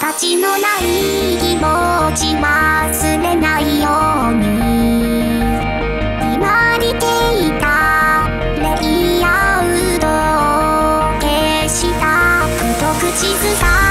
形のない気持ち忘れないように。決まりていたレイアウトを消したく太口ずさ